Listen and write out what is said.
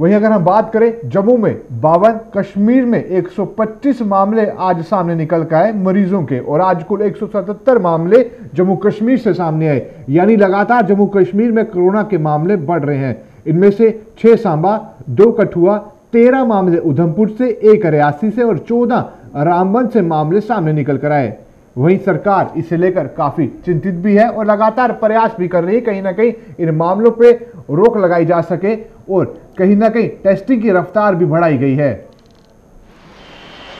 वहीं अगर हम बात करें जम्मू में बावन कश्मीर में 125 मामले आज सामने निकल कर आए मरीजों के, और आज कुल 177 मामले जम्मू कश्मीर से सामने आए। यानी लगातार जम्मू कश्मीर में कोरोना के मामले बढ़ रहे हैं। इनमें से छह सांबा, दो कठुआ, तेरह मामले उधमपुर से, एक रियासी से और चौदह रामबन से मामले सामने निकल कर आए। वहीं सरकार इसे लेकर काफ़ी चिंतित भी है और लगातार प्रयास भी कर रही है कहीं ना कहीं इन मामलों पर रोक लगाई जा सके और कहीं ना कहीं टेस्टिंग की रफ्तार भी बढ़ाई गई है।